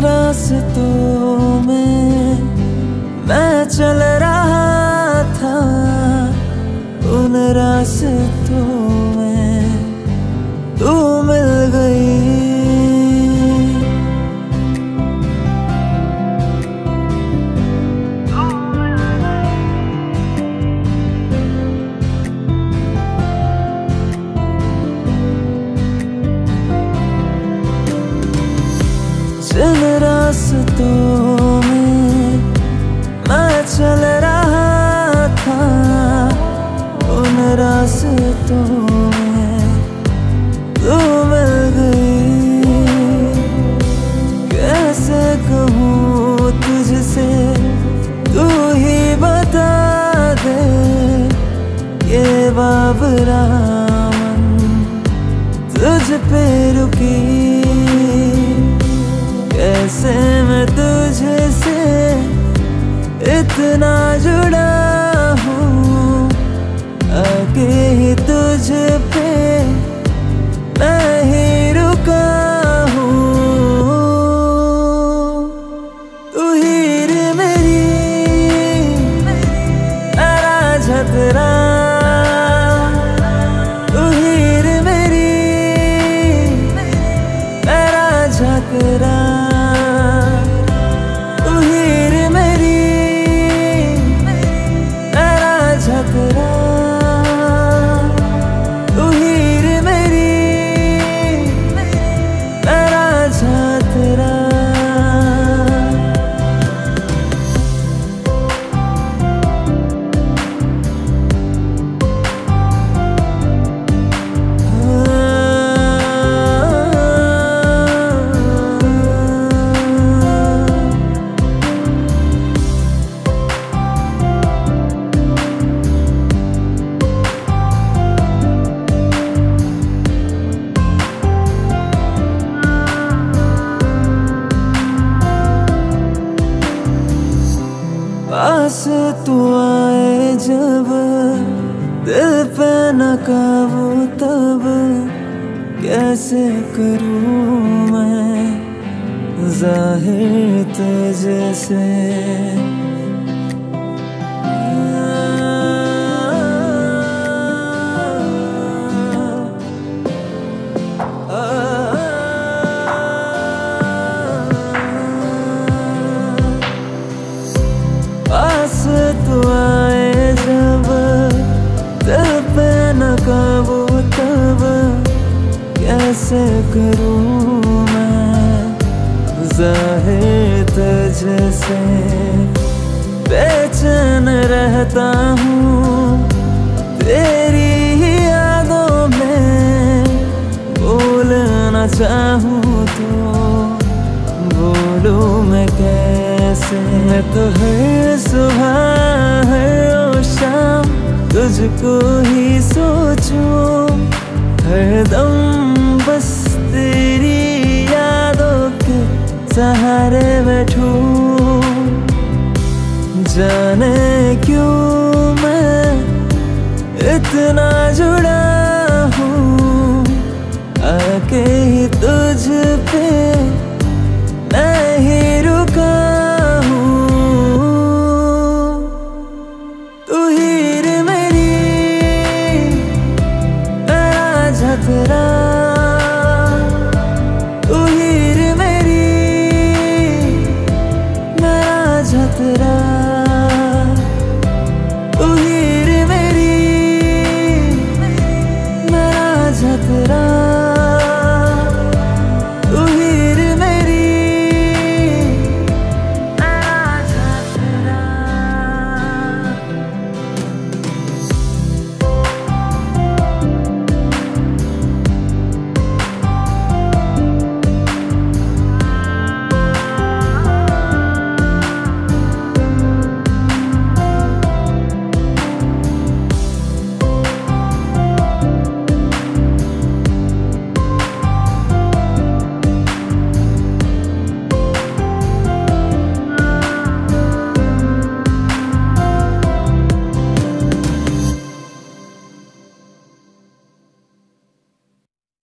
रास्तों में मैं चल रहा था उन रास्तों में तू रास्तों में मैं चल रहा था उन रास्तों पास तू आए जब दिल पे न काबू तब कैसे करूँ मैं ज़ाहिर तुझसे? करूँ मैं ज़ाहिर तुझसे? बेचैन रहता हूँ तेरी ही यादों में। बोलना चाहूँ तो बोलूँ मैं कैसे? मैं तो हर सुबह, हर शाम तुझको ही सोचूं। हर दम सहारे बैठू। जाने क्यों मैं इतना जुड़ा that I